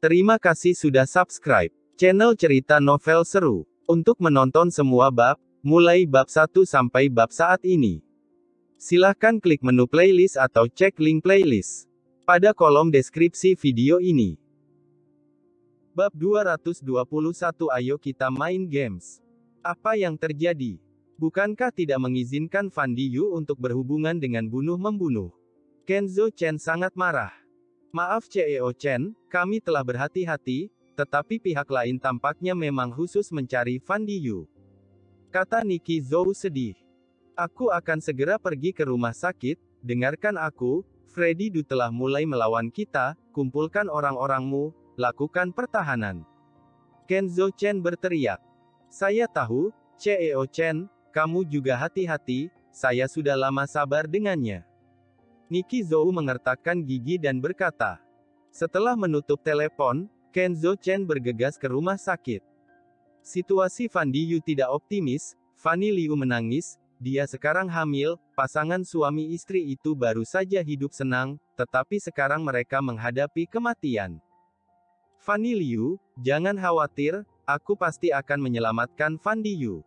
Terima kasih sudah subscribe channel cerita novel seru. Untuk menonton semua bab, mulai bab 1 sampai bab saat ini. Silahkan klik menu playlist atau cek link playlist pada kolom deskripsi video ini. Bab 221 Ayo kita main games. Apa yang terjadi? Bukankah tidak mengizinkan Fan Diyu untuk berhubungan dengan bunuh-membunuh? Kenzo Chen sangat marah. Maaf CEO Chen, kami telah berhati-hati, tetapi pihak lain tampaknya memang khusus mencari Fan Diyu. Kata Niki Zhou sedih. Aku akan segera pergi ke rumah sakit, dengarkan aku, Freddy Du telah mulai melawan kita, kumpulkan orang-orangmu, lakukan pertahanan. Kenzo Chen berteriak. Saya tahu, CEO Chen, kamu juga hati-hati, saya sudah lama sabar dengannya. Niki Zhou mengertakkan gigi dan berkata. Setelah menutup telepon, Kenzo Chen bergegas ke rumah sakit. Situasi Fan Diyu tidak optimis, Fanny Liu menangis, dia sekarang hamil, pasangan suami istri itu baru saja hidup senang, tetapi sekarang mereka menghadapi kematian. Fanny Liu, jangan khawatir, aku pasti akan menyelamatkan Fan Diyu.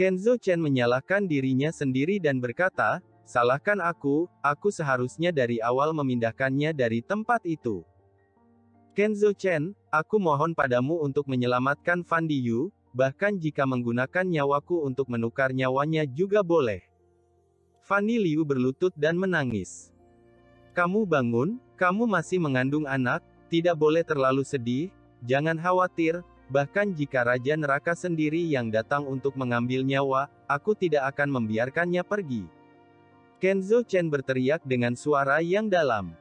Kenzo Chen menyalahkan dirinya sendiri dan berkata, Salahkan aku, aku seharusnya dari awal memindahkannya dari tempat itu. Kenzo Chen, aku mohon padamu untuk menyelamatkan Fan Diyu, bahkan jika menggunakan nyawaku untuk menukar nyawanya juga boleh. Fanny Liu berlutut dan menangis. Kamu bangun, kamu masih mengandung anak, tidak boleh terlalu sedih, jangan khawatir, bahkan jika Raja Neraka sendiri yang datang untuk mengambil nyawa, aku tidak akan membiarkannya pergi. Kenzo Chen berteriak dengan suara yang dalam.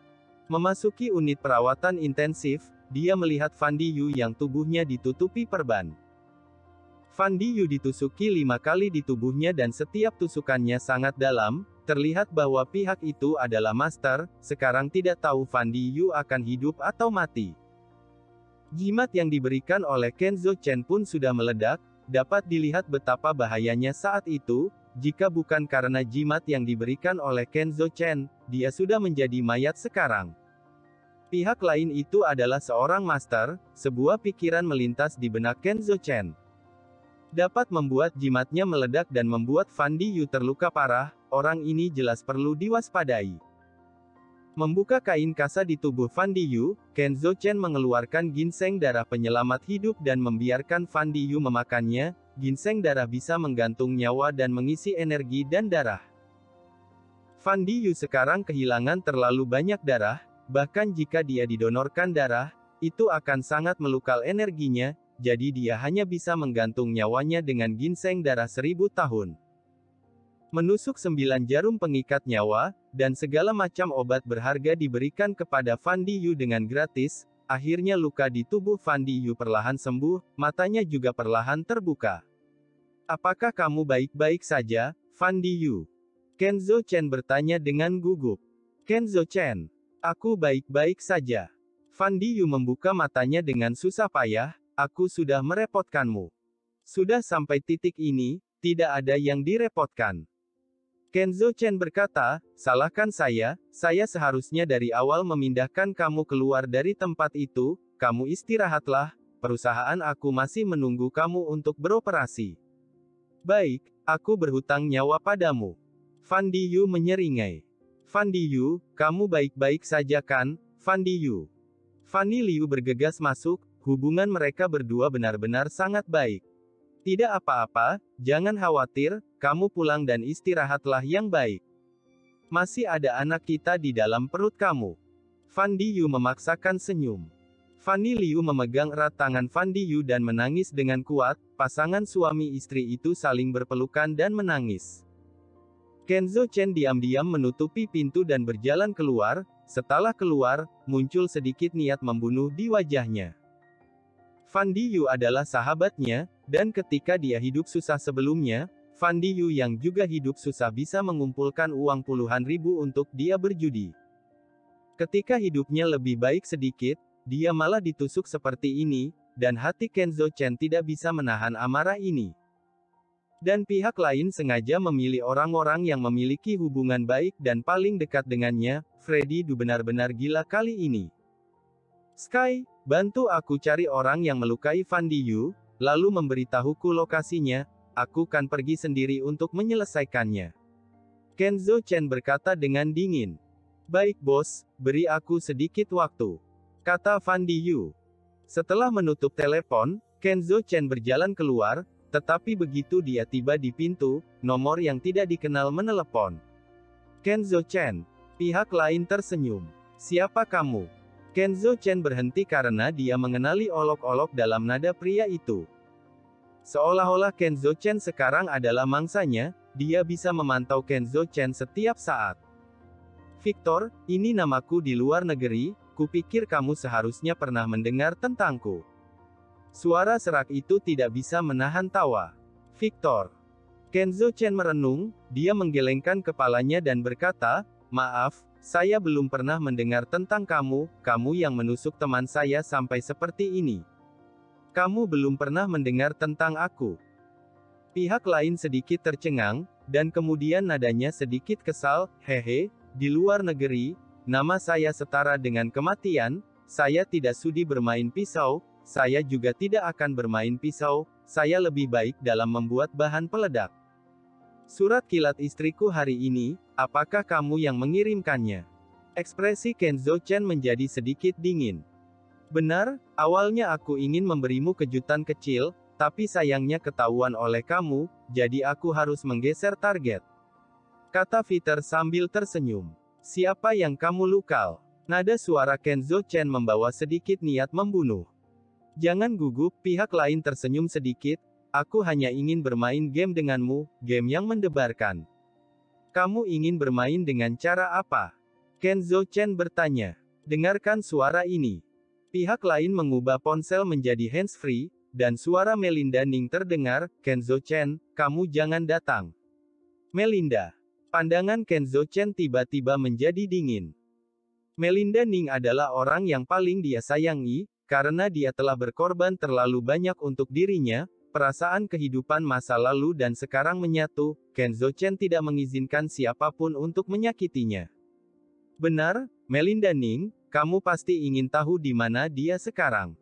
Memasuki unit perawatan intensif, dia melihat Fan Diyu yang tubuhnya ditutupi perban. Fan Diyu ditusuki lima kali di tubuhnya dan setiap tusukannya sangat dalam, terlihat bahwa pihak itu adalah master, sekarang tidak tahu Fan Diyu akan hidup atau mati. Jimat yang diberikan oleh Kenzo Chen pun sudah meledak, dapat dilihat betapa bahayanya saat itu, jika bukan karena jimat yang diberikan oleh Kenzo Chen, dia sudah menjadi mayat sekarang. Pihak lain itu adalah seorang master, sebuah pikiran melintas di benak Kenzo Chen. Dapat membuat jimatnya meledak dan membuat Fan Yu terluka parah, orang ini jelas perlu diwaspadai. Membuka kain kasa di tubuh Fan Yu, Kenzo Chen mengeluarkan ginseng darah penyelamat hidup dan membiarkan Fan Yu memakannya, ginseng darah bisa menggantung nyawa dan mengisi energi dan darah. Fan Diyu sekarang kehilangan terlalu banyak darah, bahkan jika dia didonorkan darah, itu akan sangat melukal energinya, jadi dia hanya bisa menggantung nyawanya dengan ginseng darah seribu tahun. Menusuk sembilan jarum pengikat nyawa, dan segala macam obat berharga diberikan kepada Fan Diyu dengan gratis, Akhirnya luka di tubuh Fan Diyu perlahan sembuh, matanya juga perlahan terbuka. Apakah kamu baik-baik saja, Fan Diyu? Kenzo Chen bertanya dengan gugup. Kenzo Chen, aku baik-baik saja. Fan Diyu membuka matanya dengan susah payah, aku sudah merepotkanmu. Sudah sampai titik ini, tidak ada yang direpotkan. Kenzo Chen berkata, salahkan saya, saya seharusnya dari awal memindahkan kamu keluar dari tempat itu, kamu istirahatlah, perusahaan aku masih menunggu kamu untuk beroperasi. Baik, aku berhutang nyawa padamu. Fan Diyu menyeringai. Fan Diyu, kamu baik-baik saja kan, Fan Diyu? Fanny Liu bergegas masuk, hubungan mereka berdua benar-benar sangat baik. Tidak apa-apa, jangan khawatir, kamu pulang dan istirahatlah yang baik. Masih ada anak kita di dalam perut kamu. Fan Diyu memaksakan senyum. Fanny Liu memegang erat tangan Fan Diyu dan menangis dengan kuat, pasangan suami istri itu saling berpelukan dan menangis. Kenzo Chen diam-diam menutupi pintu dan berjalan keluar, setelah keluar, muncul sedikit niat membunuh di wajahnya. Fan Diyu adalah sahabatnya, dan ketika dia hidup susah sebelumnya, Fan Diyu yang juga hidup susah bisa mengumpulkan uang puluhan ribu untuk dia berjudi. Ketika hidupnya lebih baik sedikit, dia malah ditusuk seperti ini, dan hati Kenzo Chen tidak bisa menahan amarah ini. Dan pihak lain sengaja memilih orang-orang yang memiliki hubungan baik dan paling dekat dengannya, Freddy Du benar-benar gila kali ini. Sky, bantu aku cari orang yang melukai Van Yu, lalu memberitahuku lokasinya, aku kan pergi sendiri untuk menyelesaikannya. Kenzo Chen berkata dengan dingin. Baik bos, beri aku sedikit waktu. Kata Van Yu. Setelah menutup telepon, Kenzo Chen berjalan keluar, tetapi begitu dia tiba di pintu, nomor yang tidak dikenal menelepon. Kenzo Chen. Pihak lain tersenyum. Siapa kamu? Kenzo Chen berhenti karena dia mengenali olok-olok dalam nada pria itu. Seolah-olah Kenzo Chen sekarang adalah mangsanya, dia bisa memantau Kenzo Chen setiap saat. Victor, ini namaku di luar negeri, kupikir kamu seharusnya pernah mendengar tentangku. Suara serak itu tidak bisa menahan tawa. Victor. Kenzo Chen merenung, dia menggelengkan kepalanya dan berkata, Maaf, saya belum pernah mendengar tentang kamu, kamu yang menusuk teman saya sampai seperti ini. Kamu belum pernah mendengar tentang aku. Pihak lain sedikit tercengang, dan kemudian nadanya sedikit kesal, hehe, di luar negeri, nama saya setara dengan kematian, saya tidak sudi bermain pisau, saya juga tidak akan bermain pisau, saya lebih baik dalam membuat bahan peledak. Surat kilat istriku hari ini, apakah kamu yang mengirimkannya? Ekspresi Kenzo Chen menjadi sedikit dingin. Benar, awalnya aku ingin memberimu kejutan kecil, tapi sayangnya ketahuan oleh kamu, jadi aku harus menggeser target. Kata Peter sambil tersenyum. Siapa yang kamu lukal? Nada suara Kenzo Chen membawa sedikit niat membunuh. Jangan gugup, pihak lain tersenyum sedikit, aku hanya ingin bermain game denganmu, game yang mendebarkan. Kamu ingin bermain dengan cara apa? Kenzo Chen bertanya. Dengarkan suara ini. Pihak lain mengubah ponsel menjadi hands-free, dan suara Melinda Ning terdengar, Kenzo Chen, kamu jangan datang. Melinda. Pandangan Kenzo Chen tiba-tiba menjadi dingin. Melinda Ning adalah orang yang paling dia sayangi, karena dia telah berkorban terlalu banyak untuk dirinya, perasaan kehidupan masa lalu dan sekarang menyatu, Kenzo Chen tidak mengizinkan siapa pun untuk menyakitinya. Benar, Melinda Ning, kamu pasti ingin tahu di mana dia sekarang.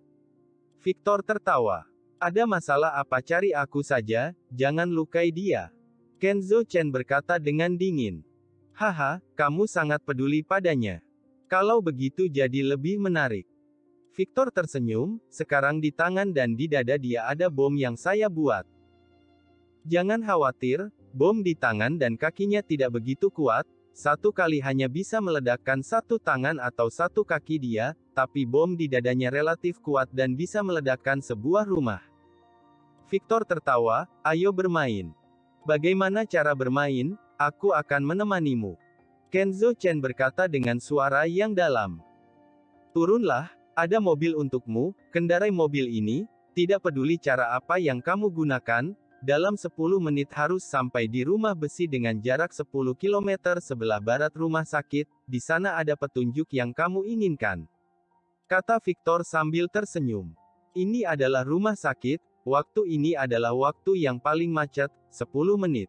Victor tertawa. Ada masalah apa cari aku saja, jangan lukai dia. Kenzo Chen berkata dengan dingin. Haha, kamu sangat peduli padanya. Kalau begitu jadi lebih menarik. Victor tersenyum, sekarang di tangan dan di dada dia ada bom yang saya buat. Jangan khawatir, bom di tangan dan kakinya tidak begitu kuat, satu kali hanya bisa meledakkan satu tangan atau satu kaki dia, tapi bom di dadanya relatif kuat dan bisa meledakkan sebuah rumah. Victor tertawa, ayo bermain. Bagaimana cara bermain? Aku akan menemanimu. Kenzo Chen berkata dengan suara yang dalam. Turunlah, ada mobil untukmu, kendarai mobil ini, tidak peduli cara apa yang kamu gunakan, dalam 10 menit harus sampai di rumah besi dengan jarak 10 km sebelah barat rumah sakit, di sana ada petunjuk yang kamu inginkan. Kata Victor sambil tersenyum. Ini adalah rumah sakit, waktu ini adalah waktu yang paling macet, 10 menit.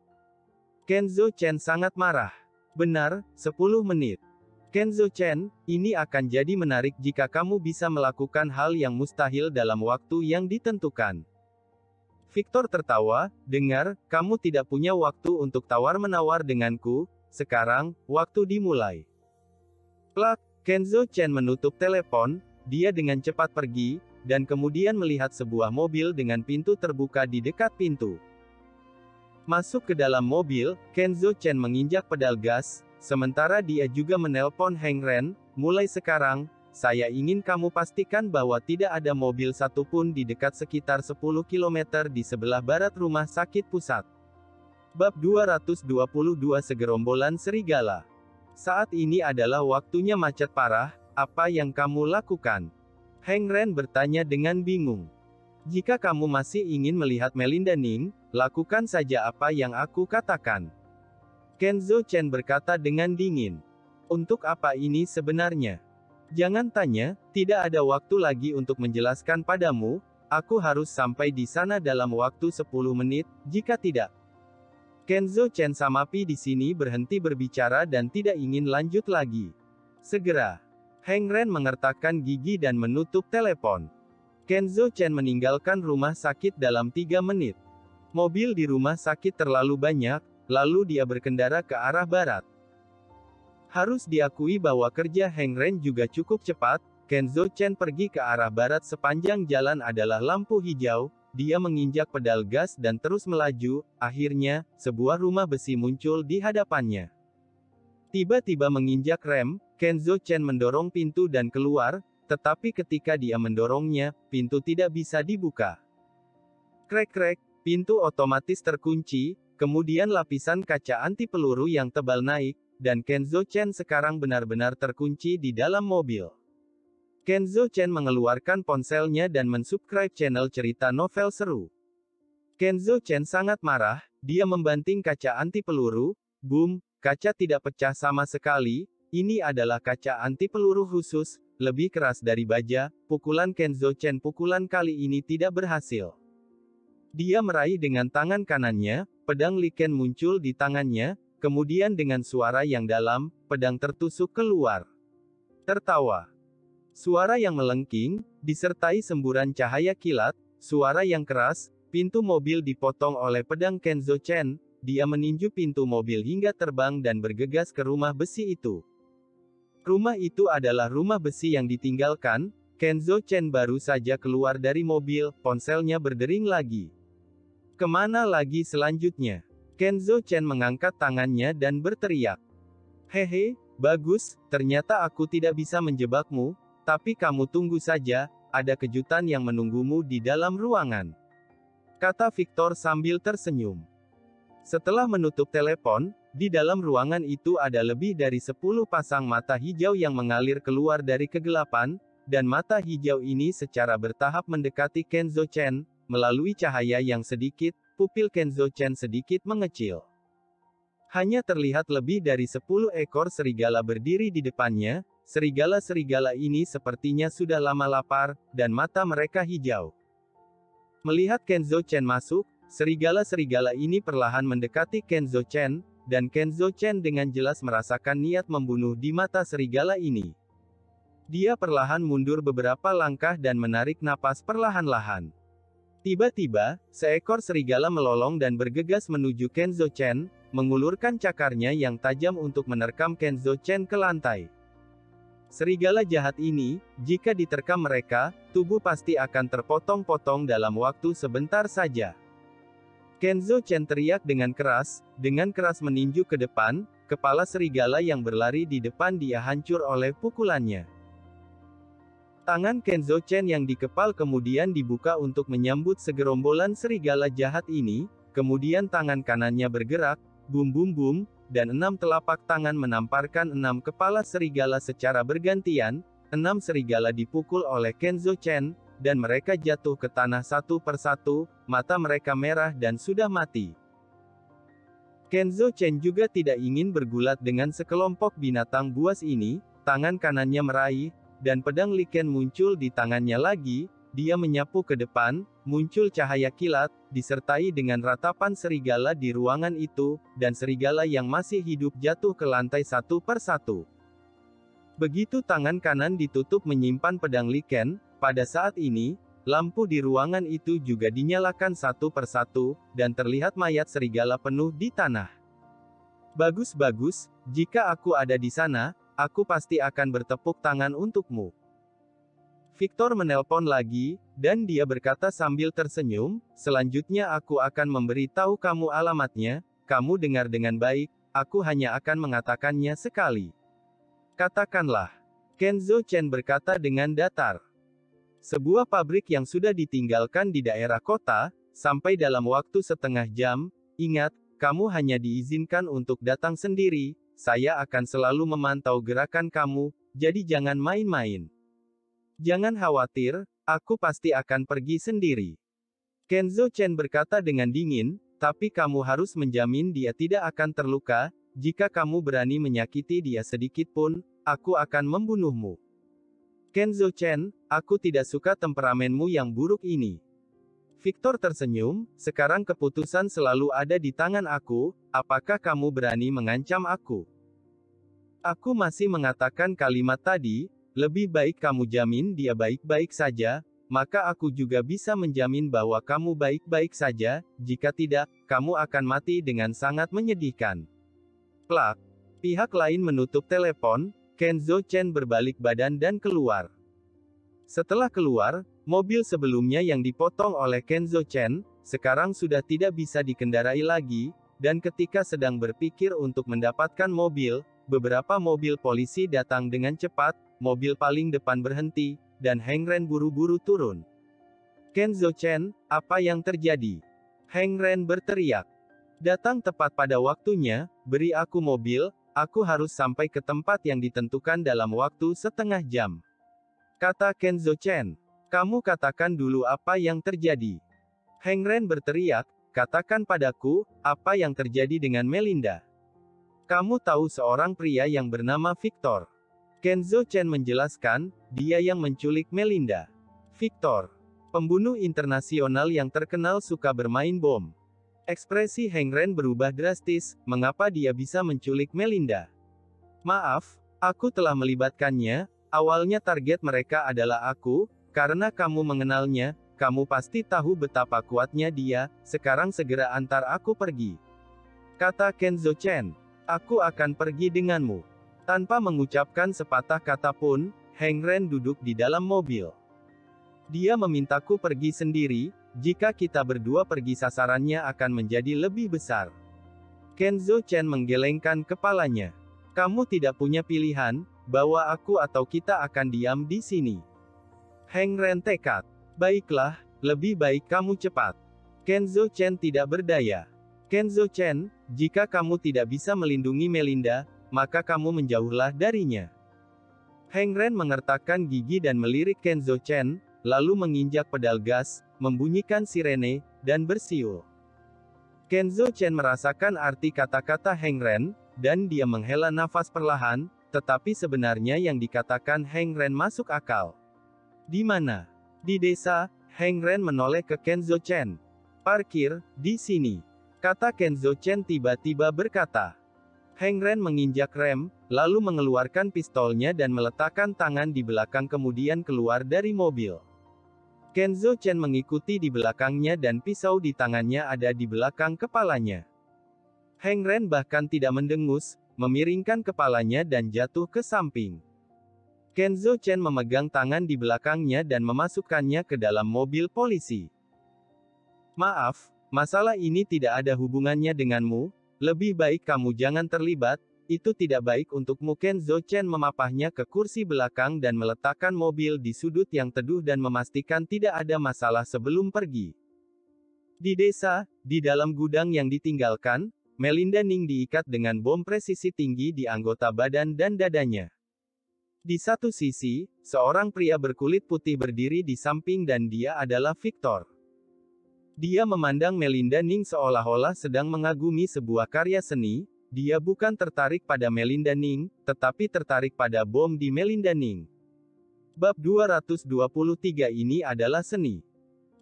Kenzo Chen sangat marah. Benar, 10 menit. Kenzo Chen, ini akan jadi menarik jika kamu bisa melakukan hal yang mustahil dalam waktu yang ditentukan. Victor tertawa, dengar, kamu tidak punya waktu untuk tawar-menawar denganku, sekarang, waktu dimulai. Plak, Kenzo Chen menutup telepon, dia dengan cepat pergi, dan kemudian melihat sebuah mobil dengan pintu terbuka di dekat pintu. Masuk ke dalam mobil, Kenzo Chen menginjak pedal gas, Sementara dia juga menelpon Heng Ren, mulai sekarang, saya ingin kamu pastikan bahwa tidak ada mobil satupun di dekat sekitar 10 km di sebelah barat rumah sakit pusat. Bab 222 Segerombolan Serigala Saat ini adalah waktunya macet parah, apa yang kamu lakukan? Heng Ren bertanya dengan bingung. Jika kamu masih ingin melihat Melinda Ning, lakukan saja apa yang aku katakan. Kenzo Chen berkata dengan dingin. Untuk apa ini sebenarnya? Jangan tanya, tidak ada waktu lagi untuk menjelaskan padamu, aku harus sampai di sana dalam waktu 10 menit, jika tidak. Kenzo Chen Samapi di sini berhenti berbicara dan tidak ingin lanjut lagi. Segera. Heng Ren mengertakkan gigi dan menutup telepon. Kenzo Chen meninggalkan rumah sakit dalam tiga menit. Mobil di rumah sakit terlalu banyak, lalu dia berkendara ke arah barat. Harus diakui bahwa kerja Heng Ren juga cukup cepat, Kenzo Chen pergi ke arah barat sepanjang jalan adalah lampu hijau, dia menginjak pedal gas dan terus melaju, akhirnya, sebuah rumah besi muncul di hadapannya. Tiba-tiba menginjak rem, Kenzo Chen mendorong pintu dan keluar, tetapi ketika dia mendorongnya, pintu tidak bisa dibuka. Krek-krek, pintu otomatis terkunci, kemudian lapisan kaca anti peluru yang tebal naik, dan Kenzo Chen sekarang benar-benar terkunci di dalam mobil. Kenzo Chen mengeluarkan ponselnya dan mensubscribe channel cerita novel seru. Kenzo Chen sangat marah, dia membanting kaca anti peluru, boom, kaca tidak pecah sama sekali, ini adalah kaca anti peluru khusus, lebih keras dari baja, pukulan Kenzo Chen pukulan kali ini tidak berhasil. Dia meraih dengan tangan kanannya, pedang Liken muncul di tangannya, kemudian dengan suara yang dalam, pedang tertusuk keluar. Tertawa. Suara yang melengking, disertai semburan cahaya kilat, suara yang keras, pintu mobil dipotong oleh pedang Kenzo Chen, dia meninju pintu mobil hingga terbang dan bergegas ke rumah besi itu. Rumah itu adalah rumah besi yang ditinggalkan, Kenzo Chen baru saja keluar dari mobil, ponselnya berdering lagi. Ke mana lagi selanjutnya? Kenzo Chen mengangkat tangannya dan berteriak. Hehe, bagus, ternyata aku tidak bisa menjebakmu, tapi kamu tunggu saja, ada kejutan yang menunggumu di dalam ruangan. Kata Victor sambil tersenyum. Setelah menutup telepon, di dalam ruangan itu ada lebih dari sepuluh pasang mata hijau yang mengalir keluar dari kegelapan, dan mata hijau ini secara bertahap mendekati Kenzo Chen, melalui cahaya yang sedikit, pupil Kenzo Chen sedikit mengecil. Hanya terlihat lebih dari sepuluh ekor serigala berdiri di depannya, serigala-serigala ini sepertinya sudah lama lapar, dan mata mereka hijau. Melihat Kenzo Chen masuk, serigala-serigala ini perlahan mendekati Kenzo Chen, dan Kenzo Chen dengan jelas merasakan niat membunuh di mata serigala ini. Dia perlahan mundur beberapa langkah dan menarik napas perlahan-lahan. Tiba-tiba, seekor serigala melolong dan bergegas menuju Kenzo Chen, mengulurkan cakarnya yang tajam untuk menerkam Kenzo Chen ke lantai. Serigala jahat ini, jika diterkam mereka, tubuh pasti akan terpotong-potong dalam waktu sebentar saja. Kenzo Chen teriak dengan keras, dengan keras meninju ke depan, kepala serigala yang berlari di depan dia hancur oleh pukulannya. Tangan Kenzo Chen yang dikepal kemudian dibuka untuk menyambut segerombolan serigala jahat ini, kemudian tangan kanannya bergerak, bum bum bum, dan enam telapak tangan menamparkan enam kepala serigala secara bergantian, enam serigala dipukul oleh Kenzo Chen, dan mereka jatuh ke tanah satu persatu, mata mereka merah dan sudah mati. Kenzo Chen juga tidak ingin bergulat dengan sekelompok binatang buas ini, tangan kanannya meraih, dan pedang liken muncul di tangannya lagi, dia menyapu ke depan, muncul cahaya kilat, disertai dengan ratapan serigala di ruangan itu, dan serigala yang masih hidup jatuh ke lantai satu persatu. Begitu tangan kanan ditutup menyimpan pedang liken, pada saat ini, lampu di ruangan itu juga dinyalakan satu persatu, dan terlihat mayat serigala penuh di tanah. Bagus-bagus, jika aku ada di sana, aku pasti akan bertepuk tangan untukmu. Victor menelpon lagi, dan dia berkata sambil tersenyum, selanjutnya aku akan memberi tahu kamu alamatnya, kamu dengar dengan baik, aku hanya akan mengatakannya sekali. Katakanlah. Kenzo Chen berkata dengan datar. Sebuah pabrik yang sudah ditinggalkan di daerah kota, sampai dalam waktu setengah jam, ingat, kamu hanya diizinkan untuk datang sendiri, saya akan selalu memantau gerakan kamu, jadi jangan main-main. Jangan khawatir, aku pasti akan pergi sendiri. Kenzo Chen berkata dengan dingin, tapi kamu harus menjamin dia tidak akan terluka, jika kamu berani menyakiti dia sedikit pun, aku akan membunuhmu. Kenzo Chen, aku tidak suka temperamenmu yang buruk ini. Victor tersenyum, sekarang keputusan selalu ada di tangan aku, apakah kamu berani mengancam aku? Aku masih mengatakan kalimat tadi, lebih baik kamu jamin dia baik-baik saja, maka aku juga bisa menjamin bahwa kamu baik-baik saja, jika tidak, kamu akan mati dengan sangat menyedihkan. Plak. Pihak lain menutup telepon, Kenzo Chen berbalik badan dan keluar. Setelah keluar, mobil sebelumnya yang dipotong oleh Kenzo Chen, sekarang sudah tidak bisa dikendarai lagi, dan ketika sedang berpikir untuk mendapatkan mobil, beberapa mobil polisi datang dengan cepat, mobil paling depan berhenti, dan Heng Ren buru-buru turun. Kenzo Chen, apa yang terjadi? Heng Ren berteriak. Datang tepat pada waktunya, beri aku mobil, aku harus sampai ke tempat yang ditentukan dalam waktu setengah jam. Kata Kenzo Chen. Kamu katakan dulu apa yang terjadi. Heng Ren berteriak, katakan padaku, apa yang terjadi dengan Melinda. Kamu tahu seorang pria yang bernama Victor. Kenzo Chen menjelaskan, dia yang menculik Melinda. Victor, pembunuh internasional yang terkenal suka bermain bom. Ekspresi Heng Ren berubah drastis, mengapa dia bisa menculik Melinda? Maaf, aku telah melibatkannya, awalnya target mereka adalah aku, karena kamu mengenalnya, kamu pasti tahu betapa kuatnya dia, sekarang segera antar aku pergi. Kata Kenzo Chen, aku akan pergi denganmu. Tanpa mengucapkan sepatah kata pun, Heng Ren duduk di dalam mobil. Dia memintaku pergi sendiri, jika kita berdua pergi sasarannya akan menjadi lebih besar. Kenzo Chen menggelengkan kepalanya. Kamu tidak punya pilihan, bahwa aku atau kita akan diam di sini. Heng Ren tekad. Baiklah, lebih baik kamu cepat. Kenzo Chen tidak berdaya. Kenzo Chen, jika kamu tidak bisa melindungi Melinda, maka kamu menjauhlah darinya. Heng Ren mengertakkan gigi dan melirik Kenzo Chen, lalu menginjak pedal gas, membunyikan sirene, dan bersiul. Kenzo Chen merasakan arti kata-kata Heng Ren, dan dia menghela nafas perlahan, tetapi sebenarnya yang dikatakan Heng Ren masuk akal. Di mana? Di desa, Heng Ren menoleh ke Kenzo Chen. Parkir, di sini. Kata Kenzo Chen tiba-tiba berkata. Heng Ren menginjak rem, lalu mengeluarkan pistolnya dan meletakkan tangan di belakang kemudian keluar dari mobil. Kenzo Chen mengikuti di belakangnya dan pisau di tangannya ada di belakang kepalanya. Heng Ren bahkan tidak mendengus, memiringkan kepalanya dan jatuh ke samping. Kenzo Chen memegang tangan di belakangnya dan memasukkannya ke dalam mobil polisi. Maaf, masalah ini tidak ada hubungannya denganmu, lebih baik kamu jangan terlibat, itu tidak baik untukmu Kenzo Chen memapahnya ke kursi belakang dan meletakkan mobil di sudut yang teduh dan memastikan tidak ada masalah sebelum pergi. Di desa, di dalam gudang yang ditinggalkan, Melinda Ning diikat dengan bom presisi tinggi di anggota badan dan dadanya. Di satu sisi, seorang pria berkulit putih berdiri di samping dan dia adalah Victor. Dia memandang Melinda Ning seolah-olah sedang mengagumi sebuah karya seni, dia bukan tertarik pada Melinda Ning, tetapi tertarik pada bom di Melinda Ning. Bab 223 ini adalah seni.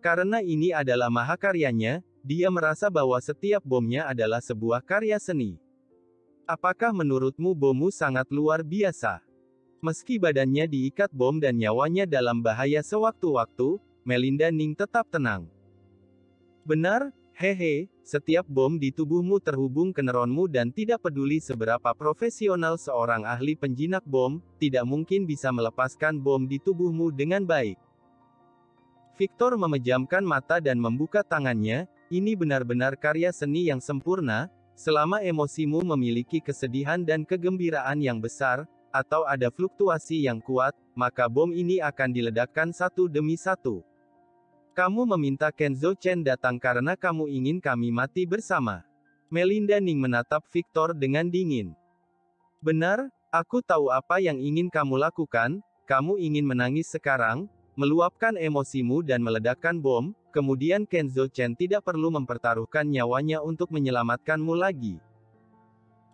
Karena ini adalah mahakaryanya, dia merasa bahwa setiap bomnya adalah sebuah karya seni. Apakah menurutmu bommu sangat luar biasa? Meski badannya diikat bom dan nyawanya dalam bahaya sewaktu-waktu, Melinda Ning tetap tenang. Benar, hehe, setiap bom di tubuhmu terhubung ke neuronmu dan tidak peduli seberapa profesional seorang ahli penjinak bom, tidak mungkin bisa melepaskan bom di tubuhmu dengan baik. Victor memejamkan mata dan membuka tangannya, ini benar-benar karya seni yang sempurna, selama emosimu memiliki kesedihan dan kegembiraan yang besar, atau ada fluktuasi yang kuat, maka bom ini akan diledakkan satu demi satu. Kamu meminta Kenzo Chen datang karena kamu ingin kami mati bersama. Melinda Ning menatap Victor dengan dingin. Benar, aku tahu apa yang ingin kamu lakukan, kamu ingin menangis sekarang, meluapkan emosimu dan meledakkan bom, kemudian Kenzo Chen tidak perlu mempertaruhkan nyawanya untuk menyelamatkanmu lagi.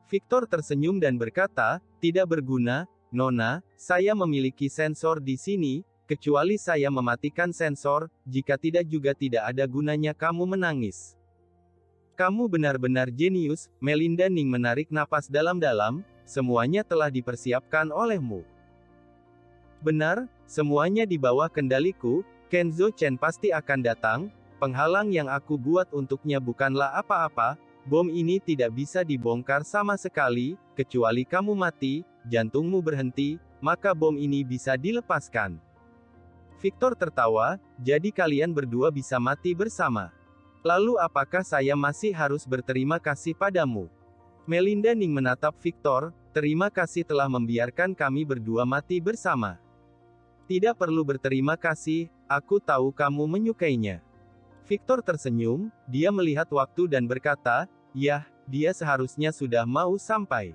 Victor tersenyum dan berkata, tidak berguna, Nona, saya memiliki sensor di sini, Kecuali saya mematikan sensor, jika tidak juga tidak ada gunanya kamu menangis. Kamu benar-benar jenius, Melinda Ning menarik napas dalam-dalam, semuanya telah dipersiapkan olehmu. Benar, semuanya di bawah kendaliku, Kenzo Chen pasti akan datang, penghalang yang aku buat untuknya bukanlah apa-apa, bom ini tidak bisa dibongkar sama sekali, kecuali kamu mati, jantungmu berhenti, maka bom ini bisa dilepaskan. Victor tertawa, jadi kalian berdua bisa mati bersama. Lalu apakah saya masih harus berterima kasih padamu? Melinda Ning menatap Victor, terima kasih telah membiarkan kami berdua mati bersama. Tidak perlu berterima kasih, aku tahu kamu menyukainya. Victor tersenyum, dia melihat waktu dan berkata, Yah, dia seharusnya sudah mau sampai.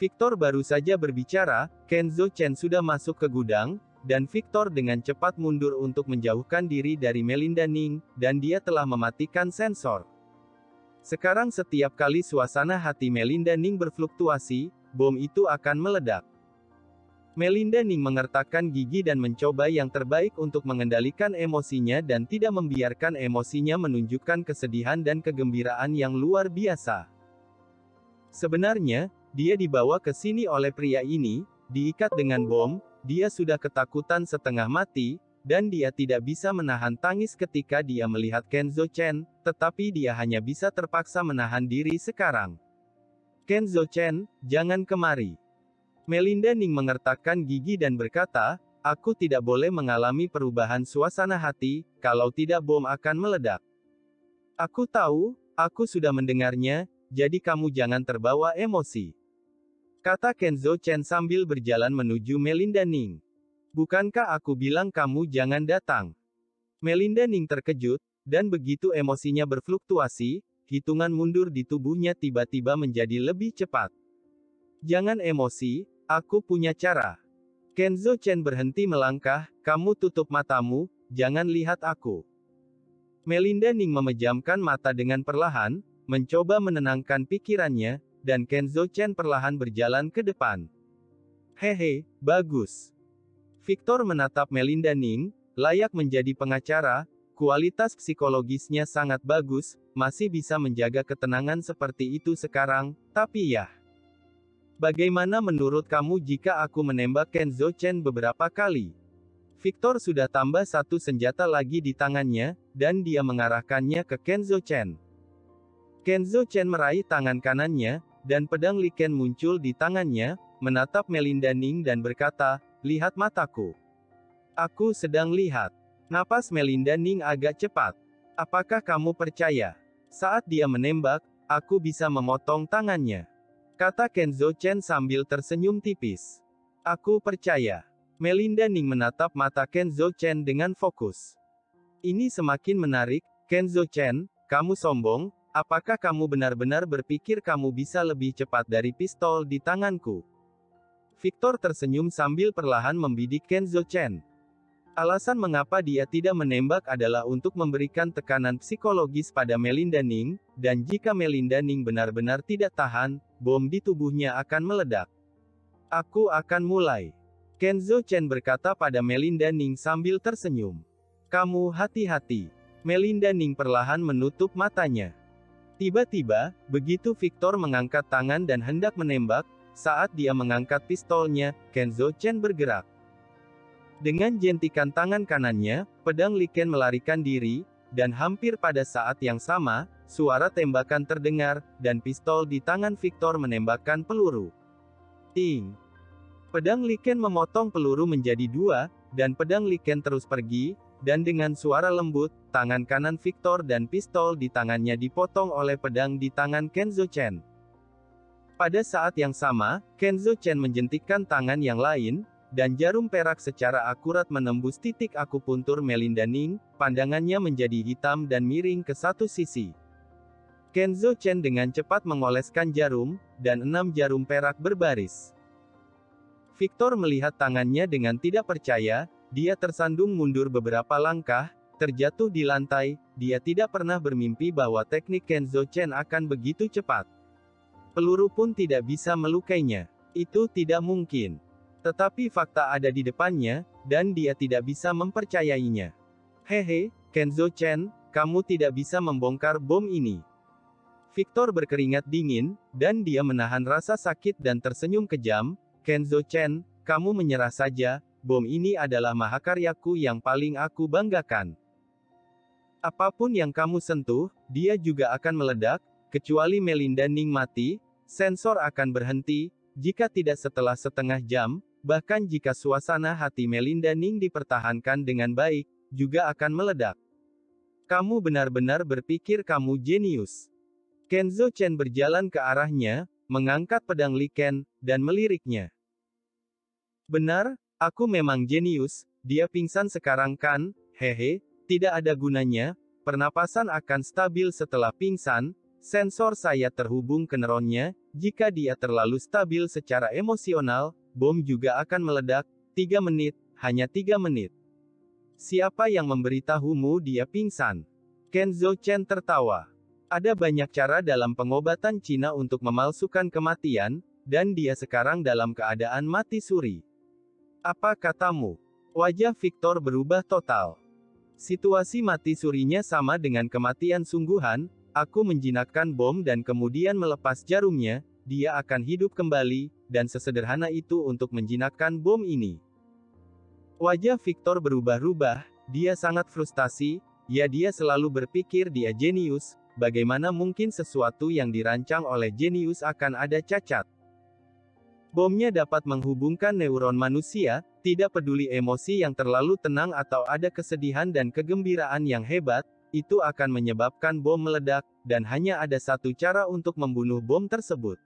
Victor baru saja berbicara, Kenzo Chen sudah masuk ke gudang, dan Victor dengan cepat mundur untuk menjauhkan diri dari Melinda Ning, dan dia telah mematikan sensor. Sekarang setiap kali suasana hati Melinda Ning berfluktuasi, bom itu akan meledak. Melinda Ning mengertakkan gigi dan mencoba yang terbaik untuk mengendalikan emosinya dan tidak membiarkan emosinya menunjukkan kesedihan dan kegembiraan yang luar biasa. Sebenarnya, dia dibawa ke sini oleh pria ini, diikat dengan bom, dia sudah ketakutan setengah mati, dan dia tidak bisa menahan tangis ketika dia melihat Kenzo Chen, tetapi dia hanya bisa terpaksa menahan diri sekarang. Kenzo Chen, jangan kemari. Melinda Ning mengertakkan gigi dan berkata, aku tidak boleh mengalami perubahan suasana hati, kalau tidak bom akan meledak. Aku tahu, aku sudah mendengarnya, jadi kamu jangan terbawa emosi. Kata Kenzo Chen sambil berjalan menuju Melinda Ning. Bukankah aku bilang kamu jangan datang? Melinda Ning terkejut, dan begitu emosinya berfluktuasi, hitungan mundur di tubuhnya tiba-tiba menjadi lebih cepat. Jangan emosi, aku punya cara. Kenzo Chen berhenti melangkah, kamu tutup matamu, jangan lihat aku. Melinda Ning memejamkan mata dengan perlahan, mencoba menenangkan pikirannya, dan Kenzo Chen perlahan berjalan ke depan. Hehe, bagus. Victor menatap Melinda Ning, layak menjadi pengacara, kualitas psikologisnya sangat bagus, masih bisa menjaga ketenangan seperti itu sekarang, tapi ya. Bagaimana menurut kamu jika aku menembak Kenzo Chen beberapa kali? Victor sudah tambah satu senjata lagi di tangannya, dan dia mengarahkannya ke Kenzo Chen. Kenzo Chen meraih tangan kanannya, dan pedang Liken muncul di tangannya, menatap Melinda Ning dan berkata, lihat mataku. Aku sedang lihat. Napas Melinda Ning agak cepat. Apakah kamu percaya? Saat dia menembak, aku bisa memotong tangannya. Kata Kenzo Chen sambil tersenyum tipis. Aku percaya. Melinda Ning menatap mata Kenzo Chen dengan fokus. Ini semakin menarik, Kenzo Chen, kamu sombong, Apakah kamu benar-benar berpikir kamu bisa lebih cepat dari pistol di tanganku? Victor tersenyum sambil perlahan membidik Kenzo Chen. Alasan mengapa dia tidak menembak adalah untuk memberikan tekanan psikologis pada Melinda Ning, dan jika Melinda Ning benar-benar tidak tahan, bom di tubuhnya akan meledak. Aku akan mulai. Kenzo Chen berkata pada Melinda Ning sambil tersenyum. Kamu hati-hati. Melinda Ning perlahan menutup matanya. Tiba-tiba, begitu Victor mengangkat tangan dan hendak menembak, saat dia mengangkat pistolnya, Kenzo Chen bergerak. Dengan jentikan tangan kanannya, pedang Liken melarikan diri, dan hampir pada saat yang sama, suara tembakan terdengar, dan pistol di tangan Victor menembakkan peluru. Ting! Pedang Liken memotong peluru menjadi dua, dan pedang Liken terus pergi, dan dengan suara lembut, tangan kanan Victor dan pistol di tangannya dipotong oleh pedang di tangan Kenzo Chen. Pada saat yang sama, Kenzo Chen menjentikkan tangan yang lain, dan jarum perak secara akurat menembus titik akupuntur Melinda Ning, pandangannya menjadi hitam dan miring ke satu sisi. Kenzo Chen dengan cepat mengoleskan jarum, dan enam jarum perak berbaris. Victor melihat tangannya dengan tidak percaya, dia tersandung mundur beberapa langkah, terjatuh di lantai, dia tidak pernah bermimpi bahwa teknik Kenzo Chen akan begitu cepat. Peluru pun tidak bisa melukainya. Itu tidak mungkin. Tetapi fakta ada di depannya, dan dia tidak bisa mempercayainya. Hehe, Kenzo Chen, kamu tidak bisa membongkar bom ini. Victor berkeringat dingin, dan dia menahan rasa sakit dan tersenyum kejam, Kenzo Chen, kamu menyerah saja, bom ini adalah mahakaryaku yang paling aku banggakan. Apa pun yang kamu sentuh, dia juga akan meledak, kecuali Melinda Ning mati, sensor akan berhenti, jika tidak setelah setengah jam, bahkan jika suasana hati Melinda Ning dipertahankan dengan baik, juga akan meledak. Kamu benar-benar berpikir kamu jenius. Kenzo Chen berjalan ke arahnya, mengangkat pedang Liken, dan meliriknya. Benar, aku memang jenius, dia pingsan sekarang kan, hehe, tidak ada gunanya, pernapasan akan stabil setelah pingsan, sensor saya terhubung ke neuronnya, jika dia terlalu stabil secara emosional, bom juga akan meledak, 3 menit, hanya 3 menit. Siapa yang memberitahumu dia pingsan? Kenzo Chen tertawa. Ada banyak cara dalam pengobatan Cina untuk memalsukan kematian, dan dia sekarang dalam keadaan mati suri. Apa katamu? Wajah Victor berubah total. Situasi mati surinya sama dengan kematian sungguhan, aku menjinakkan bom dan kemudian melepas jarumnya, dia akan hidup kembali, dan sesederhana itu untuk menjinakkan bom ini. Wajah Victor berubah-ubah, dia sangat frustasi, ya dia selalu berpikir dia jenius, bagaimana mungkin sesuatu yang dirancang oleh jenius akan ada cacat. Bomnya dapat menghubungkan neuron manusia, tidak peduli emosi yang terlalu tenang atau ada kesedihan dan kegembiraan yang hebat, itu akan menyebabkan bom meledak, dan hanya ada satu cara untuk membunuh bom tersebut.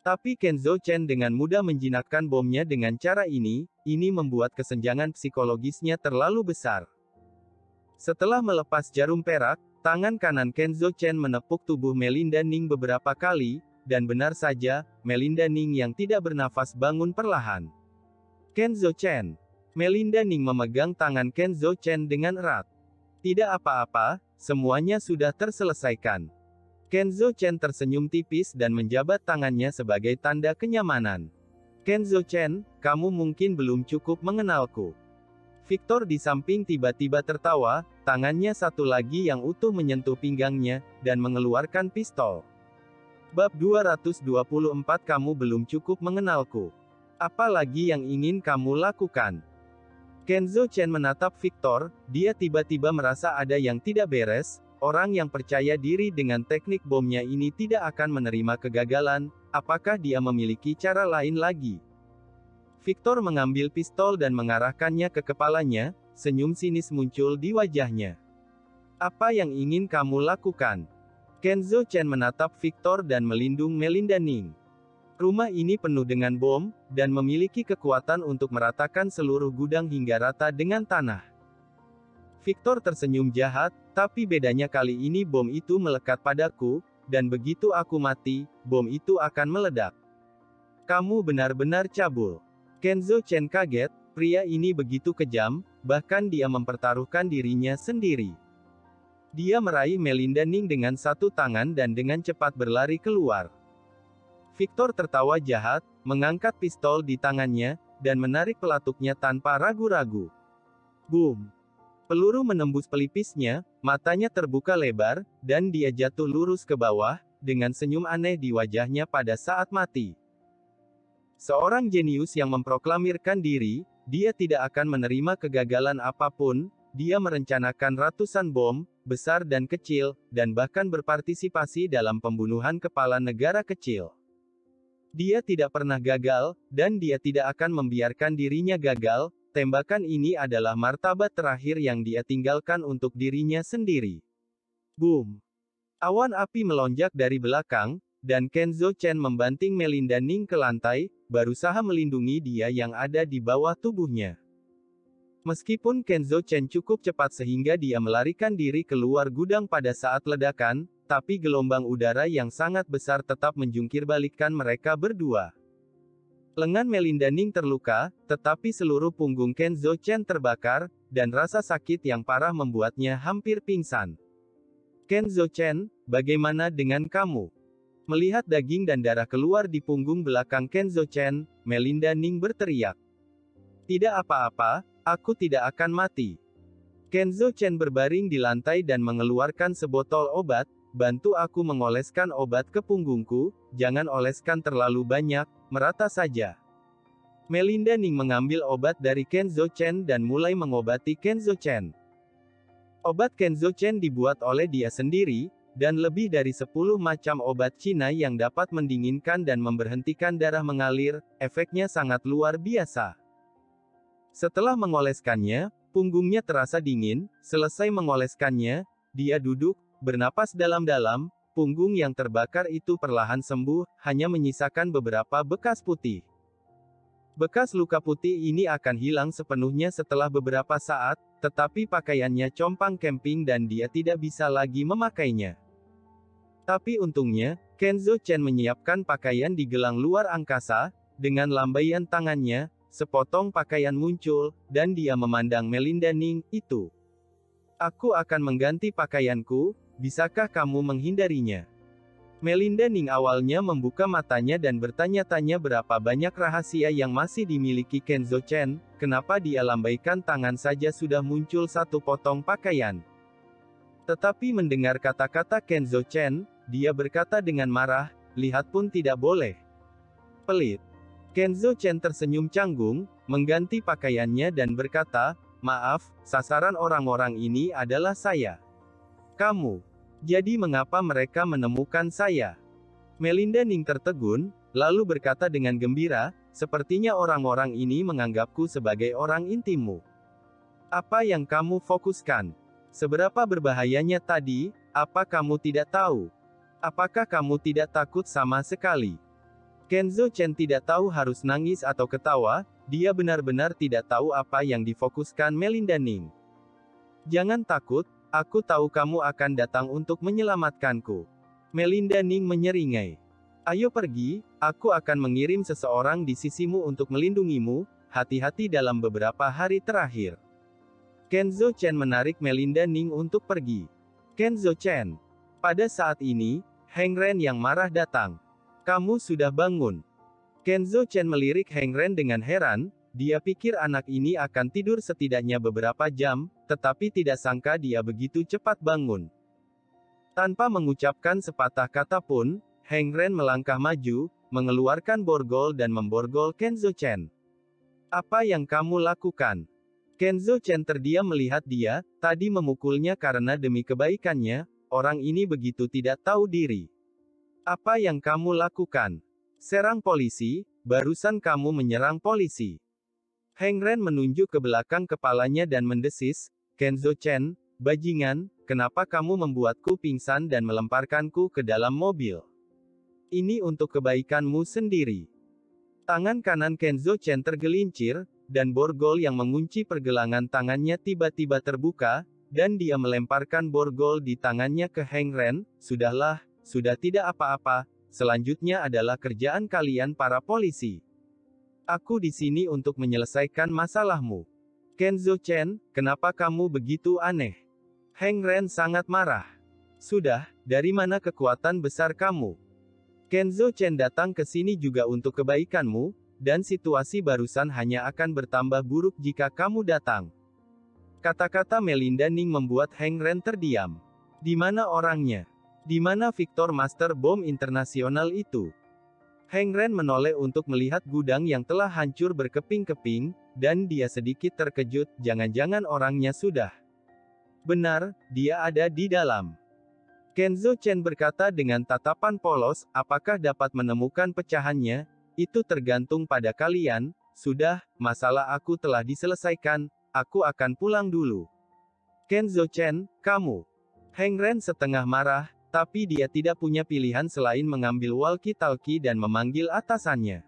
Tapi Kenzo Chen dengan mudah menjinakkan bomnya dengan cara ini, ini membuat kesenjangan psikologisnya terlalu besar. Setelah melepas jarum perak, Tangan kanan Kenzo Chen menepuk tubuh Melinda Ning beberapa kali, dan benar saja, Melinda Ning yang tidak bernafas bangun perlahan. Kenzo Chen. Melinda Ning memegang tangan Kenzo Chen dengan erat. Tidak apa-apa, semuanya sudah terselesaikan. Kenzo Chen tersenyum tipis dan menjabat tangannya sebagai tanda kenyamanan. Kenzo Chen, kamu mungkin belum cukup mengenalku. Victor di samping tiba-tiba tertawa, tangannya satu lagi yang utuh menyentuh pinggangnya, dan mengeluarkan pistol. Bab 224 Kamu belum cukup mengenalku. Apa lagi yang ingin kamu lakukan? Kenzo Chen menatap Victor, dia tiba-tiba merasa ada yang tidak beres, orang yang percaya diri dengan teknik bomnya ini tidak akan menerima kegagalan, apakah dia memiliki cara lain lagi? Victor mengambil pistol dan mengarahkannya ke kepalanya, senyum sinis muncul di wajahnya. Apa yang ingin kamu lakukan? Kenzo Chen menatap Victor dan melindung Melinda Ning. Rumah ini penuh dengan bom, dan memiliki kekuatan untuk meratakan seluruh gudang hingga rata dengan tanah. Victor tersenyum jahat, tapi bedanya kali ini bom itu melekat padaku, dan begitu aku mati, bom itu akan meledak. Kamu benar-benar cabul. Kenzo Chen kaget, pria ini begitu kejam, bahkan dia mempertaruhkan dirinya sendiri. Dia meraih Melinda Ning dengan satu tangan dan dengan cepat berlari keluar. Victor tertawa jahat, mengangkat pistol di tangannya, dan menarik pelatuknya tanpa ragu-ragu. Boom! Peluru menembus pelipisnya, matanya terbuka lebar, dan dia jatuh lurus ke bawah, dengan senyum aneh di wajahnya pada saat mati. Seorang jenius yang memproklamirkan diri, dia tidak akan menerima kegagalan apa pun, dia merencanakan ratusan bom, besar dan kecil, dan bahkan berpartisipasi dalam pembunuhan kepala negara kecil. Dia tidak pernah gagal, dan dia tidak akan membiarkan dirinya gagal, tembakan ini adalah martabat terakhir yang dia tinggalkan untuk dirinya sendiri. Boom! Awan api melonjak dari belakang, dan Kenzo Chen membanting Melinda Ning ke lantai, berusaha melindungi dia yang ada di bawah tubuhnya. Meskipun Kenzo Chen cukup cepat sehingga dia melarikan diri keluar gudang pada saat ledakan, tapi gelombang udara yang sangat besar tetap menjungkir balikkan mereka berdua. Lengan Melinda Ning terluka, tetapi seluruh punggung Kenzo Chen terbakar, dan rasa sakit yang parah membuatnya hampir pingsan. Kenzo Chen, bagaimana dengan kamu? Melihat daging dan darah keluar di punggung belakang Kenzo Chen, Melinda Ning berteriak. Tidak apa-apa, aku tidak akan mati. Kenzo Chen berbaring di lantai dan mengeluarkan sebotol obat, bantu aku mengoleskan obat ke punggungku, jangan oleskan terlalu banyak, merata saja. Melinda Ning mengambil obat dari Kenzo Chen dan mulai mengobati Kenzo Chen. Obat Kenzo Chen dibuat oleh dia sendiri, dan lebih dari 10 macam obat Cina yang dapat mendinginkan dan memberhentikan darah mengalir, efeknya sangat luar biasa. Setelah mengoleskannya, punggungnya terasa dingin, selesai mengoleskannya, dia duduk, bernapas dalam-dalam, punggung yang terbakar itu perlahan sembuh, hanya menyisakan beberapa bekas putih. Bekas luka putih ini akan hilang sepenuhnya setelah beberapa saat, tetapi pakaiannya compang camping dan dia tidak bisa lagi memakainya. Tapi untungnya, Kenzo Chen menyiapkan pakaian di gelang luar angkasa, dengan lambaian tangannya, sepotong pakaian muncul, dan dia memandang Melinda Ning, itu. Aku akan mengganti pakaianku, bisakah kamu menghindarinya? Melinda Ning awalnya membuka matanya dan bertanya-tanya berapa banyak rahasia yang masih dimiliki Kenzo Chen, kenapa dia lambaikan tangan saja sudah muncul satu potong pakaian. Tetapi mendengar kata-kata Kenzo Chen, dia berkata dengan marah, lihat pun tidak boleh. Pelit. Kenzo Chen tersenyum canggung, mengganti pakaiannya dan berkata, maaf, sasaran orang-orang ini adalah saya. Kamu. Jadi mengapa mereka menemukan saya? Melinda Ning tertegun, lalu berkata dengan gembira, sepertinya orang-orang ini menganggapku sebagai orang intimmu. Apa yang kamu fokuskan? Seberapa berbahayanya tadi, apa kamu tidak tahu? Apakah kamu tidak takut sama sekali? Kenzo Chen tidak tahu harus nangis atau ketawa, dia benar-benar tidak tahu apa yang difokuskan Melinda Ning. Jangan takut, Aku tahu kamu akan datang untuk menyelamatkanku. Melinda Ning menyeringai. Ayo pergi, aku akan mengirim seseorang di sisimu untuk melindungimu, hati-hati dalam beberapa hari terakhir. Kenzo Chen menarik Melinda Ning untuk pergi. Kenzo Chen. Pada saat ini, Heng Ren yang marah datang. Kamu sudah bangun. Kenzo Chen melirik Heng Ren dengan heran, dia pikir anak ini akan tidur setidaknya beberapa jam, tetapi tidak sangka dia begitu cepat bangun. Tanpa mengucapkan sepatah kata pun, Heng Ren melangkah maju, mengeluarkan borgol dan memborgol Kenzo Chen. Apa yang kamu lakukan? Kenzo Chen terdiam melihat dia, tadi memukulnya karena demi kebaikannya, orang ini begitu tidak tahu diri. Apa yang kamu lakukan? Serang polisi, barusan kamu menyerang polisi. Heng Ren menunjuk ke belakang kepalanya dan mendesis, Kenzo Chen, bajingan, kenapa kamu membuatku pingsan dan melemparkanku ke dalam mobil? Ini untuk kebaikanmu sendiri. Tangan kanan Kenzo Chen tergelincir, dan borgol yang mengunci pergelangan tangannya tiba-tiba terbuka, dan dia melemparkan borgol di tangannya ke Heng Ren, sudahlah, sudah tidak apa-apa, selanjutnya adalah kerjaan kalian para polisi. Aku di sini untuk menyelesaikan masalahmu. Kenzo Chen, kenapa kamu begitu aneh? Heng Ren sangat marah. Sudah, dari mana kekuatan besar kamu? Kenzo Chen datang ke sini juga untuk kebaikanmu, dan situasi barusan hanya akan bertambah buruk jika kamu datang. Kata-kata Melinda Ning membuat Heng Ren terdiam. Di mana orangnya? Di mana Victor Master Bom Internasional itu? Heng Ren menoleh untuk melihat gudang yang telah hancur berkeping-keping, dan dia sedikit terkejut, jangan-jangan orangnya sudah. Benar, dia ada di dalam. Kenzo Chen berkata dengan tatapan polos, apakah dapat menemukan pecahannya? Itu tergantung pada kalian, sudah, masalah aku telah diselesaikan, aku akan pulang dulu. Kenzo Chen, kamu. Heng Ren setengah marah, tapi dia tidak punya pilihan selain mengambil walkie-talkie dan memanggil atasannya.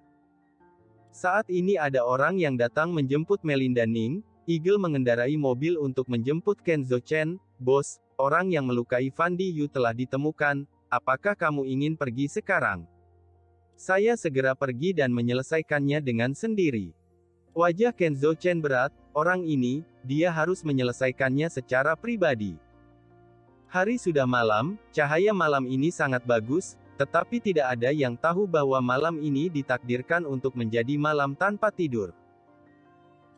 Saat ini ada orang yang datang menjemput Melinda Ning, Eagle mengendarai mobil untuk menjemput Kenzo Chen, bos, orang yang melukai Fandi Yu telah ditemukan, apakah kamu ingin pergi sekarang? Saya segera pergi dan menyelesaikannya dengan sendiri. Wajah Kenzo Chen berat, orang ini, dia harus menyelesaikannya secara pribadi. Hari sudah malam, cahaya malam ini sangat bagus, tetapi tidak ada yang tahu bahwa malam ini ditakdirkan untuk menjadi malam tanpa tidur.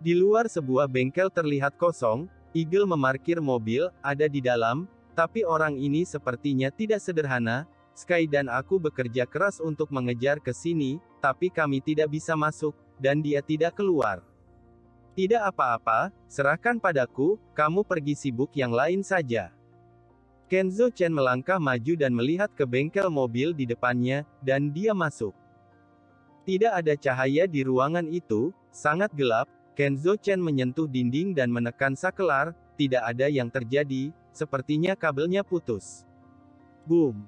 Di luar sebuah bengkel terlihat kosong, Eagle memarkir mobil, ada di dalam, tapi orang ini sepertinya tidak sederhana, Sky dan aku bekerja keras untuk mengejar ke sini, tapi kami tidak bisa masuk, dan dia tidak keluar. Tidak apa-apa, serahkan padaku, kamu pergi sibuk yang lain saja. Kenzo Chen melangkah maju dan melihat ke bengkel mobil di depannya, dan dia masuk. Tidak ada cahaya di ruangan itu, sangat gelap, Kenzo Chen menyentuh dinding dan menekan sakelar, tidak ada yang terjadi, sepertinya kabelnya putus. Boom!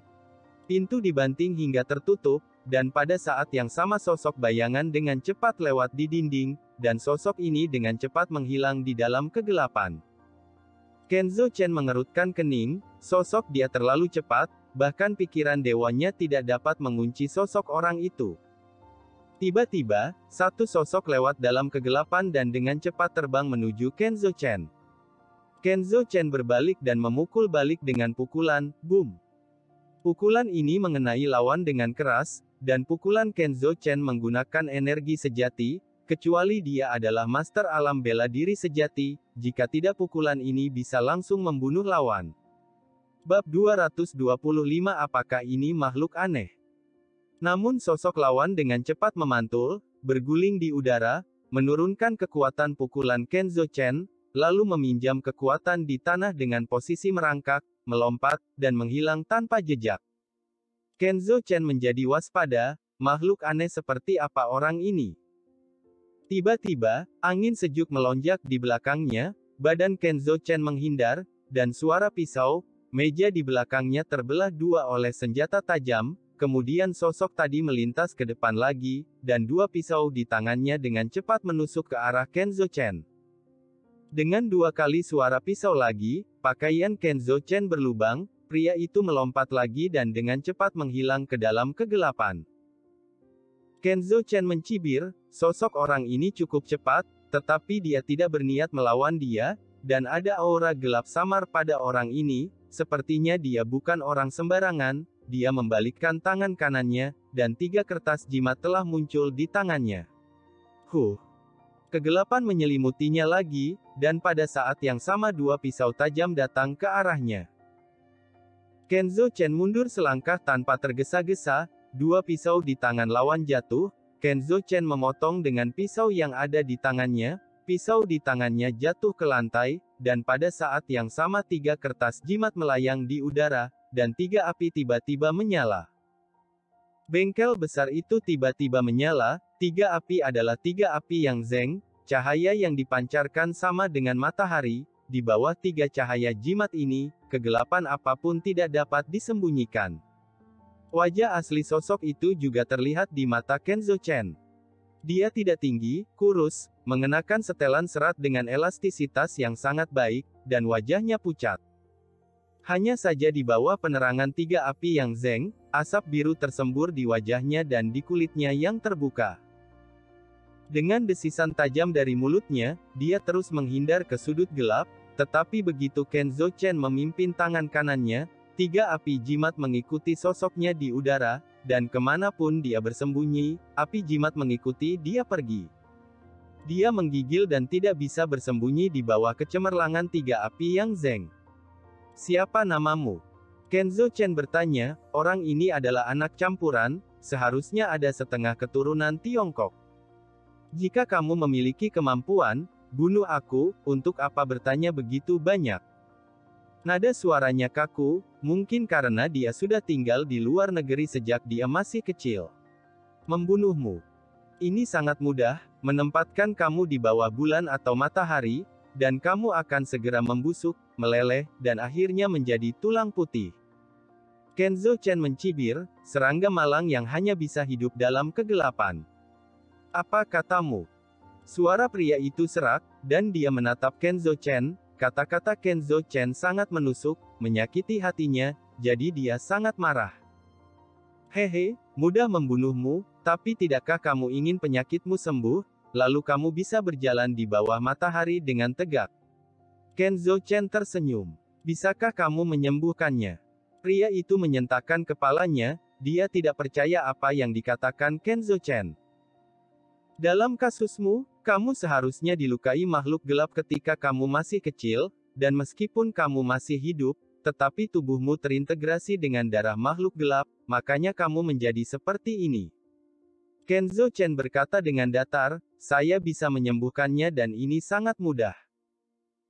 Pintu dibanting hingga tertutup, dan pada saat yang sama sosok bayangan dengan cepat lewat di dinding, dan sosok ini dengan cepat menghilang di dalam kegelapan. Kenzo Chen mengerutkan kening, sosok dia terlalu cepat, bahkan pikiran dewanya tidak dapat mengunci sosok orang itu. Tiba-tiba, satu sosok lewat dalam kegelapan dan dengan cepat terbang menuju Kenzo Chen. Kenzo Chen berbalik dan memukul balik dengan pukulan, boom. Pukulan ini mengenai lawan dengan keras, dan pukulan Kenzo Chen menggunakan energi sejati, kecuali dia adalah master alam bela diri sejati, jika tidak pukulan ini bisa langsung membunuh lawan. Bab 225 Apakah ini makhluk aneh? Namun sosok lawan dengan cepat memantul, berguling di udara, menurunkan kekuatan pukulan Kenzo Chen, lalu meminjam kekuatan di tanah dengan posisi merangkak, melompat, dan menghilang tanpa jejak. Kenzo Chen menjadi waspada, makhluk aneh seperti apa orang ini. Tiba-tiba, angin sejuk melonjak di belakangnya, badan Kenzo Chen menghindar, dan suara pisau, meja di belakangnya terbelah dua oleh senjata tajam, kemudian sosok tadi melintas ke depan lagi, dan dua pisau di tangannya dengan cepat menusuk ke arah Kenzo Chen. Dengan dua kali suara pisau lagi, pakaian Kenzo Chen berlubang, pria itu melompat lagi dan dengan cepat menghilang ke dalam kegelapan. Kenzo Chen mencibir, sosok orang ini cukup cepat, tetapi dia tidak berniat melawan dia, dan ada aura gelap samar pada orang ini, sepertinya dia bukan orang sembarangan, dia membalikkan tangan kanannya, dan tiga kertas jimat telah muncul di tangannya. Huh! Kegelapan menyelimutinya lagi, dan pada saat yang sama dua pisau tajam datang ke arahnya. Kenzo Chen mundur selangkah tanpa tergesa-gesa, dua pisau di tangan lawan jatuh, Kenzo Chen memotong dengan pisau yang ada di tangannya, pisau di tangannya jatuh ke lantai, dan pada saat yang sama tiga kertas jimat melayang di udara, dan tiga api tiba-tiba menyala. Bengkel besar itu tiba-tiba menyala, tiga api adalah tiga api yang zeng, Cahaya yang dipancarkan sama dengan matahari, di bawah tiga cahaya jimat ini, kegelapan apa pun tidak dapat disembunyikan. Wajah asli sosok itu juga terlihat di mata Kenzo Chen. Dia tidak tinggi, kurus, mengenakan setelan serat dengan elastisitas yang sangat baik, dan wajahnya pucat. Hanya saja di bawah penerangan tiga api yang zeng, asap biru tersembur di wajahnya dan di kulitnya yang terbuka. Dengan desisan tajam dari mulutnya, dia terus menghindar ke sudut gelap, tetapi begitu Kenzo Chen memimpin tangan kanannya, tiga api jimat mengikuti sosoknya di udara, dan ke mana pun dia bersembunyi, api jimat mengikuti dia pergi. Dia menggigil dan tidak bisa bersembunyi di bawah kecemerlangan tiga api yang zeng. Siapa namamu? Kenzo Chen bertanya, orang ini adalah anak campuran, seharusnya ada setengah keturunan Tiongkok. Jika kamu memiliki kemampuan, bunuh aku, untuk apa bertanya begitu banyak? Nada suaranya kaku, mungkin karena dia sudah tinggal di luar negeri sejak dia masih kecil. Membunuhmu. Ini sangat mudah, menempatkan kamu di bawah bulan atau matahari, dan kamu akan segera membusuk, meleleh, dan akhirnya menjadi tulang putih. Kenzo Chen mencibir, serangga malang yang hanya bisa hidup dalam kegelapan. Apa katamu? Suara pria itu serak, dan dia menatap Kenzo Chen, kata-kata Kenzo Chen sangat menusuk, menyakiti hatinya, jadi dia sangat marah. Hehe, mudah membunuhmu, tapi tidakkah kamu ingin penyakitmu sembuh, lalu kamu bisa berjalan di bawah matahari dengan tegak? Kenzo Chen tersenyum. Bisakah kamu menyembuhkannya? Pria itu menyentakkan kepalanya, dia tidak percaya apa yang dikatakan Kenzo Chen. Dalam kasusmu, kamu seharusnya dilukai makhluk gelap ketika kamu masih kecil, dan meskipun kamu masih hidup, tetapi tubuhmu terintegrasi dengan darah makhluk gelap, makanya kamu menjadi seperti ini. Kenzo Chen berkata dengan datar, saya bisa menyembuhkannya dan ini sangat mudah.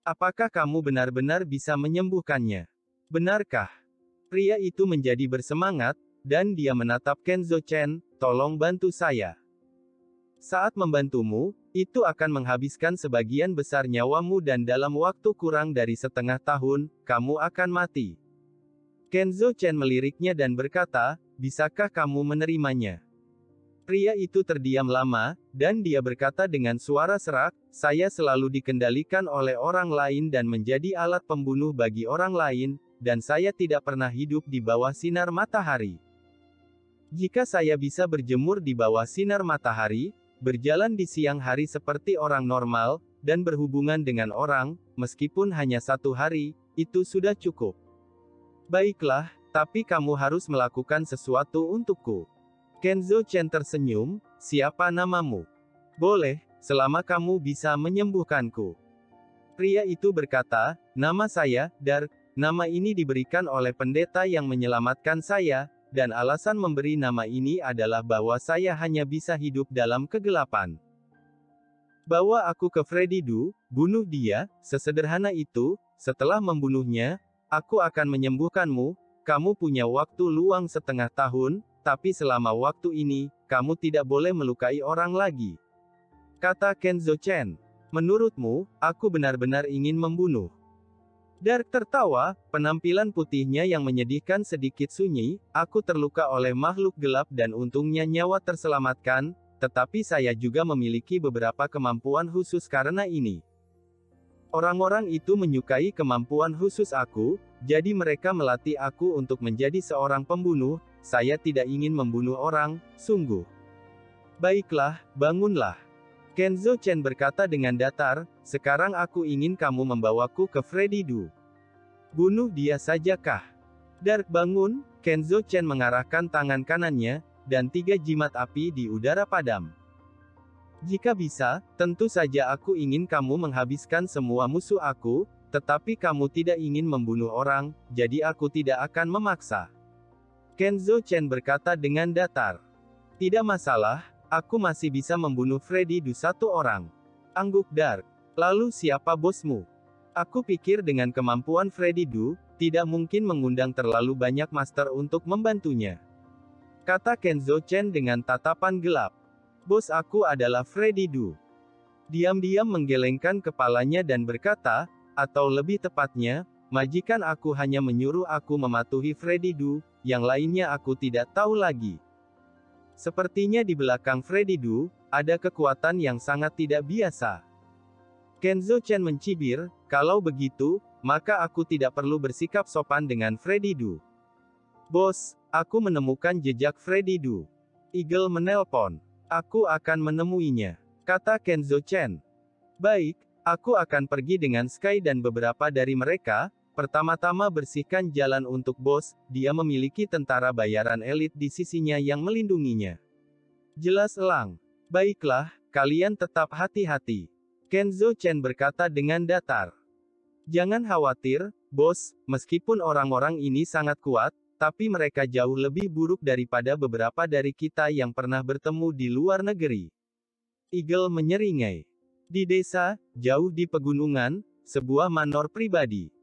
Apakah kamu benar-benar bisa menyembuhkannya? Benarkah? Pria itu menjadi bersemangat, dan dia menatap Kenzo Chen, tolong bantu saya. Saat membantumu, itu akan menghabiskan sebagian besar nyawamu dan dalam waktu kurang dari setengah tahun, kamu akan mati. Kenzo Chen meliriknya dan berkata, bisakah kamu menerimanya? Pria itu terdiam lama, dan dia berkata dengan suara serak, saya selalu dikendalikan oleh orang lain dan menjadi alat pembunuh bagi orang lain, dan saya tidak pernah hidup di bawah sinar matahari. Jika saya bisa berjemur di bawah sinar matahari, berjalan di siang hari seperti orang normal, dan berhubungan dengan orang, meskipun hanya satu hari, itu sudah cukup. Baiklah, tapi kamu harus melakukan sesuatu untukku. Kenzo Chen tersenyum, siapa namamu? Boleh, selama kamu bisa menyembuhkanku. Pria itu berkata, nama saya, Dar, nama ini diberikan oleh pendeta yang menyelamatkan saya, dan alasan memberi nama ini adalah bahwa saya hanya bisa hidup dalam kegelapan. Bawa aku ke Freddy Du, bunuh dia, sesederhana itu, setelah membunuhnya, aku akan menyembuhkanmu, kamu punya waktu luang setengah tahun, tapi selama waktu ini, kamu tidak boleh melukai orang lagi. Kata Kenzo Chen. Menurutmu, aku benar-benar ingin membunuh. Dark tertawa, penampilan putihnya yang menyedihkan sedikit sunyi, aku terluka oleh makhluk gelap dan untungnya nyawa terselamatkan, tetapi saya juga memiliki beberapa kemampuan khusus karena ini. Orang-orang itu menyukai kemampuan khusus aku, jadi mereka melatih aku untuk menjadi seorang pembunuh, saya tidak ingin membunuh orang, sungguh. Baiklah, bangunlah. Kenzo Chen berkata dengan datar, sekarang aku ingin kamu membawaku ke Freddy Du. Bunuh dia sajakah? Dark bangun, Kenzo Chen mengarahkan tangan kanannya, dan tiga jimat api di udara padam. Jika bisa, tentu saja aku ingin kamu menghabiskan semua musuh aku, tetapi kamu tidak ingin membunuh orang, jadi aku tidak akan memaksa. Kenzo Chen berkata dengan datar. Tidak masalah, aku masih bisa membunuh Freddy Du satu orang. Angguk Dark. Lalu siapa bosmu? Aku pikir dengan kemampuan Freddy Du, tidak mungkin mengundang terlalu banyak master untuk membantunya. Kata Kenzo Chen dengan tatapan gelap. Bos aku adalah Freddy Du. Diam-diam menggelengkan kepalanya dan berkata, atau lebih tepatnya, majikan aku hanya menyuruh aku mematuhi Freddy Du, yang lainnya aku tidak tahu lagi. Sepertinya di belakang Freddy Du, ada kekuatan yang sangat tidak biasa. Kenzo Chen mencibir, kalau begitu, maka aku tidak perlu bersikap sopan dengan Freddy Du. Bos, aku menemukan jejak Freddy Du. Eagle menelpon. Aku akan menemuinya. Kata Kenzo Chen. Baik, aku akan pergi dengan Sky dan beberapa dari mereka, Pertama-tama bersihkan jalan untuk bos, dia memiliki tentara bayaran elit di sisinya yang melindunginya. Jelas elang. Baiklah, kalian tetap hati-hati. Kenzo Chen berkata dengan datar. Jangan khawatir, bos, meskipun orang-orang ini sangat kuat, tapi mereka jauh lebih buruk daripada beberapa dari kita yang pernah bertemu di luar negeri. Eagle menyeringai. Di desa, jauh di pegunungan, sebuah manor pribadi.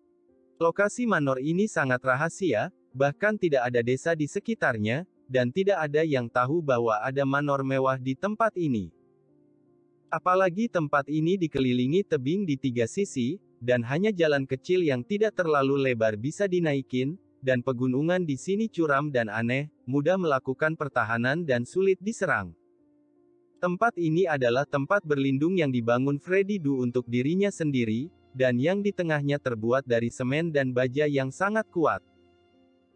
Lokasi manor ini sangat rahasia, bahkan tidak ada desa di sekitarnya, dan tidak ada yang tahu bahwa ada manor mewah di tempat ini. Apalagi tempat ini dikelilingi tebing di tiga sisi, dan hanya jalan kecil yang tidak terlalu lebar bisa dinaikin, dan pegunungan di sini curam dan aneh, mudah melakukan pertahanan dan sulit diserang. Tempat ini adalah tempat berlindung yang dibangun Freddy Du untuk dirinya sendiri, dan yang di tengahnya terbuat dari semen dan baja yang sangat kuat.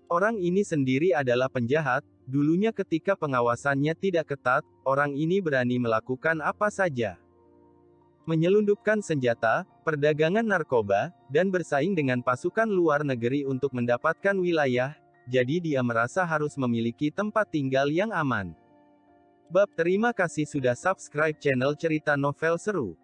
Orang ini sendiri adalah penjahat, dulunya ketika pengawasannya tidak ketat, orang ini berani melakukan apa saja. Menyelundupkan senjata, perdagangan narkoba, dan bersaing dengan pasukan luar negeri untuk mendapatkan wilayah, jadi dia merasa harus memiliki tempat tinggal yang aman. Bab terima kasih sudah subscribe channel cerita novel seru.